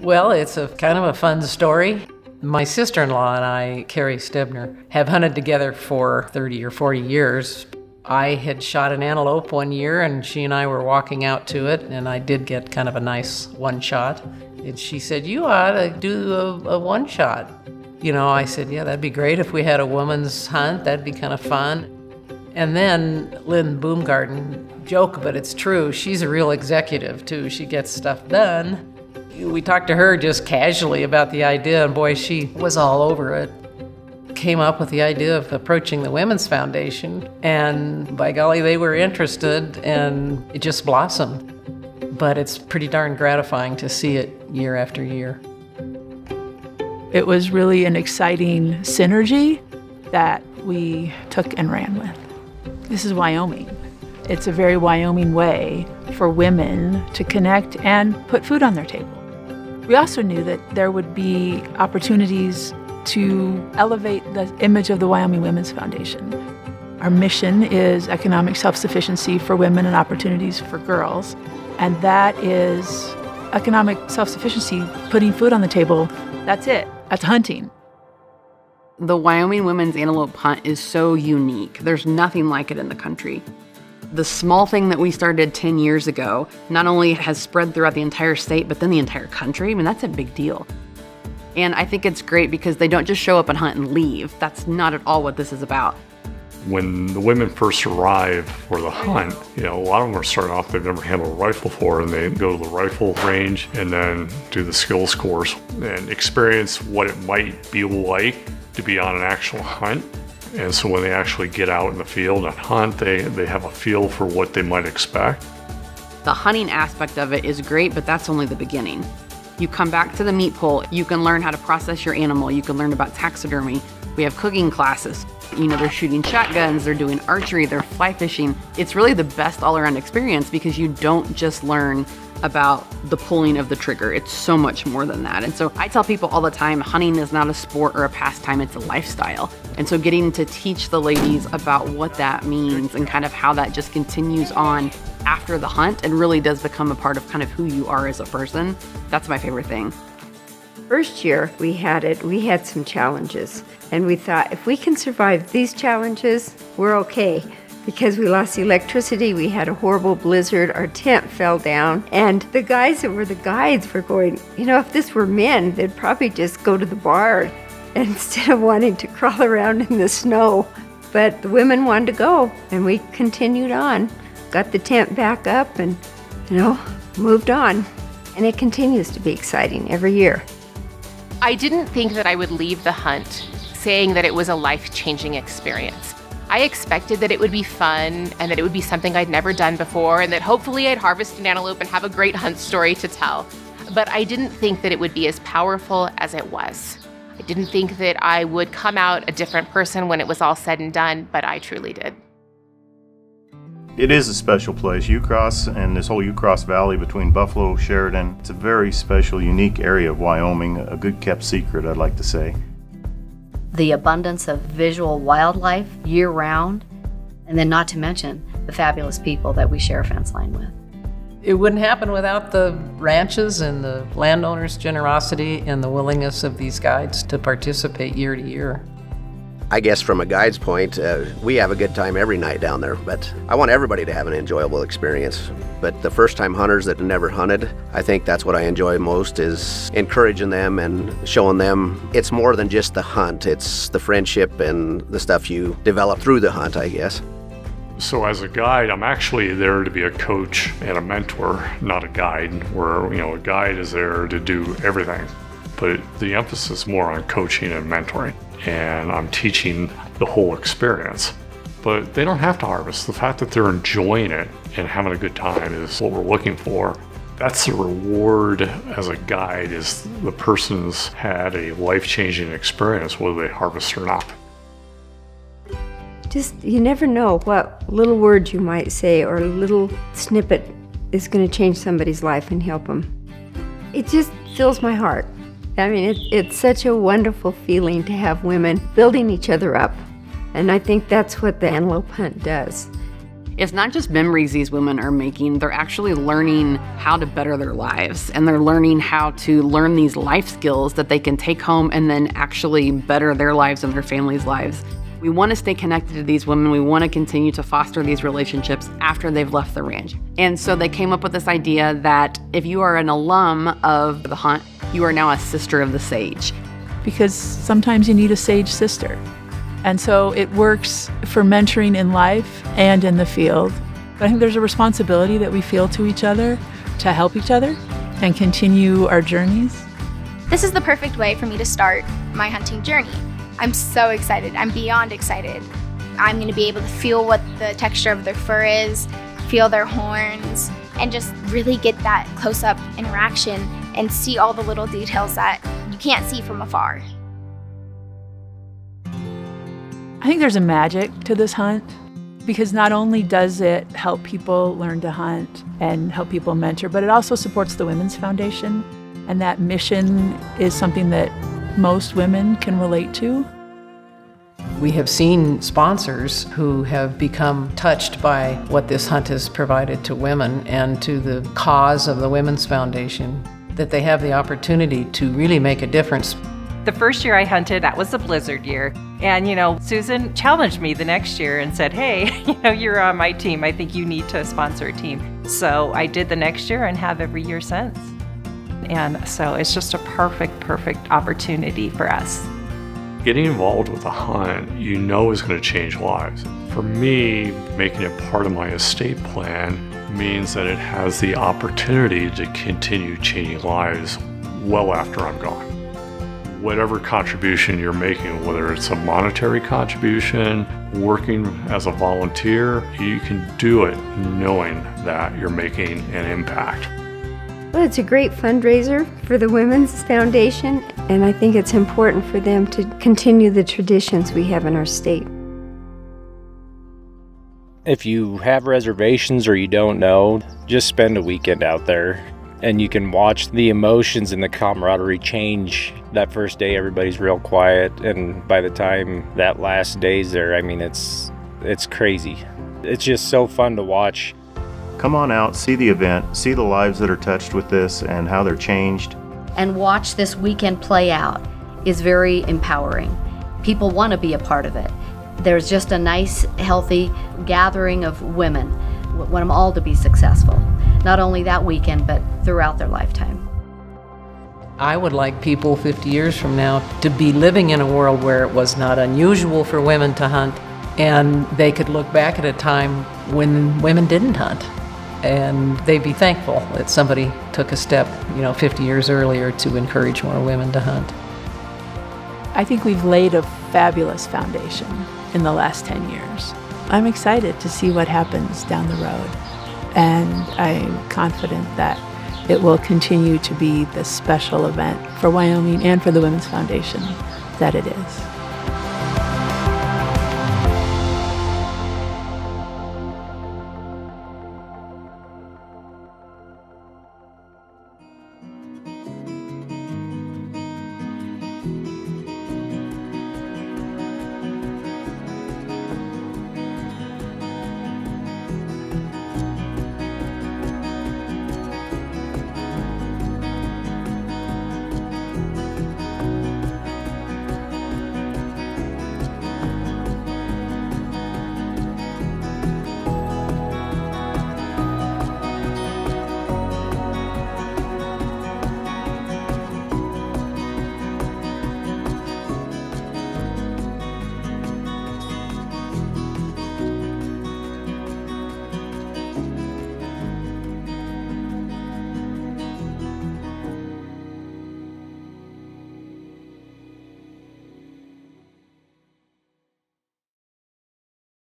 Well, it's a kind of a fun story. My sister in law and I, Carrie Stebner, have hunted together for 30 or 40 years. I had shot an antelope one year, and she and I were walking out to it, and I did get kind of a nice one shot. And she said, You ought to do a, a one shot. You know, I said, Yeah, that'd be great if we had a woman's hunt. That'd be kind of fun. And then Lynn Boomgarden, joke, but it's true, she's a real executive too. She gets stuff done. We talked to her just casually about the idea, and boy, she was all over it. Came up with the idea of approaching the Women's Foundation, and by golly, they were interested, and it just blossomed. But it's pretty darn gratifying to see it year after year. It was really an exciting synergy that we took and ran with. This is Wyoming. It's a very Wyoming way for women to connect and put food on their table. We also knew that there would be opportunities to elevate the image of the Wyoming Women's Foundation. Our mission is economic self sufficiency for women and opportunities for girls, and that is economic self sufficiency, putting food on the table. That's it, that's hunting. The Wyoming Women's Antelope Hunt is so unique. There's nothing like it in the country the small thing that we started 10 years ago not only has spread throughout the entire state, but then the entire country. I mean, that's a big deal. And I think it's great because they don't just show up and hunt and leave. That's not at all what this is about. When the women first arrive for the hunt, you know, a lot of them are starting off, they've never handled a rifle before, and they go to the rifle range and then do the skills course and experience what it might be like to be on an actual hunt and so when they actually get out in the field and hunt, they, they have a feel for what they might expect. The hunting aspect of it is great, but that's only the beginning. You come back to the meat pole, you can learn how to process your animal, you can learn about taxidermy. We have cooking classes. You know, they're shooting shotguns, they're doing archery, they're fly fishing. It's really the best all around experience because you don't just learn about the pulling of the trigger. It's so much more than that. And so I tell people all the time hunting is not a sport or a pastime, it's a lifestyle. And so getting to teach the ladies about what that means and kind of how that just continues on after the hunt and really does become a part of kind of who you are as a person, that's my favorite thing. First year we had it, we had some challenges. And we thought if we can survive these challenges, we're okay because we lost electricity, we had a horrible blizzard, our tent fell down, and the guys that were the guides were going, you know, if this were men, they'd probably just go to the bar instead of wanting to crawl around in the snow. But the women wanted to go, and we continued on, got the tent back up, and, you know, moved on. And it continues to be exciting every year. I didn't think that I would leave the hunt saying that it was a life changing experience. I expected that it would be fun and that it would be something I'd never done before and that hopefully I'd harvest an antelope and have a great hunt story to tell. But I didn't think that it would be as powerful as it was. I didn't think that I would come out a different person when it was all said and done, but I truly did. It is a special place. Ucross and this whole Ucross Valley between Buffalo, Sheridan, it's a very special, unique area of Wyoming, a good kept secret, I'd like to say the abundance of visual wildlife year round, and then not to mention the fabulous people that we share fence line with. It wouldn't happen without the ranches and the landowners' generosity and the willingness of these guides to participate year to year. I guess from a guide's point, uh, we have a good time every night down there, but I want everybody to have an enjoyable experience. But the first time hunters that never hunted, I think that's what I enjoy most is encouraging them and showing them it's more than just the hunt, it's the friendship and the stuff you develop through the hunt, I guess. So as a guide, I'm actually there to be a coach and a mentor, not a guide, where you know a guide is there to do everything. But the emphasis more on coaching and mentoring and I'm teaching the whole experience. But they don't have to harvest. The fact that they're enjoying it and having a good time is what we're looking for. That's the reward as a guide is the person's had a life-changing experience whether they harvest or not. Just you never know what little word you might say or a little snippet is going to change somebody's life and help them. It just fills my heart. I mean, it, it's such a wonderful feeling to have women building each other up. And I think that's what the antelope hunt does. It's not just memories these women are making, they're actually learning how to better their lives. And they're learning how to learn these life skills that they can take home and then actually better their lives and their families' lives. We want to stay connected to these women. We want to continue to foster these relationships after they've left the ranch. And so they came up with this idea that if you are an alum of the hunt, you are now a sister of the sage. Because sometimes you need a sage sister. And so it works for mentoring in life and in the field. But I think there's a responsibility that we feel to each other to help each other and continue our journeys. This is the perfect way for me to start my hunting journey. I'm so excited. I'm beyond excited. I'm going to be able to feel what the texture of their fur is, feel their horns, and just really get that close up interaction and see all the little details that you can't see from afar. I think there's a magic to this hunt because not only does it help people learn to hunt and help people mentor, but it also supports the Women's Foundation. And that mission is something that most women can relate to. We have seen sponsors who have become touched by what this hunt has provided to women and to the cause of the Women's Foundation, that they have the opportunity to really make a difference. The first year I hunted, that was the blizzard year. And, you know, Susan challenged me the next year and said, hey, you know, you're on my team. I think you need to sponsor a team. So I did the next year and have every year since. And so it's just a perfect, perfect opportunity for us. Getting involved with a hunt, you know, is going to change lives. For me, making it part of my estate plan means that it has the opportunity to continue changing lives well after I'm gone. Whatever contribution you're making, whether it's a monetary contribution, working as a volunteer, you can do it knowing that you're making an impact. Well, it's a great fundraiser for the Women's Foundation, and I think it's important for them to continue the traditions we have in our state. If you have reservations or you don't know, just spend a weekend out there and you can watch the emotions and the camaraderie change. That first day, everybody's real quiet, and by the time that last day's there, I mean, it's it's crazy. It's just so fun to watch Come on out, see the event, see the lives that are touched with this and how they're changed. And watch this weekend play out is very empowering. People want to be a part of it. There's just a nice, healthy gathering of women. Want them all to be successful, not only that weekend, but throughout their lifetime. I would like people 50 years from now to be living in a world where it was not unusual for women to hunt and they could look back at a time when women didn't hunt and they'd be thankful that somebody took a step, you know, 50 years earlier to encourage more women to hunt. I think we've laid a fabulous foundation in the last 10 years. I'm excited to see what happens down the road, and I'm confident that it will continue to be the special event for Wyoming and for the Women's Foundation that it is.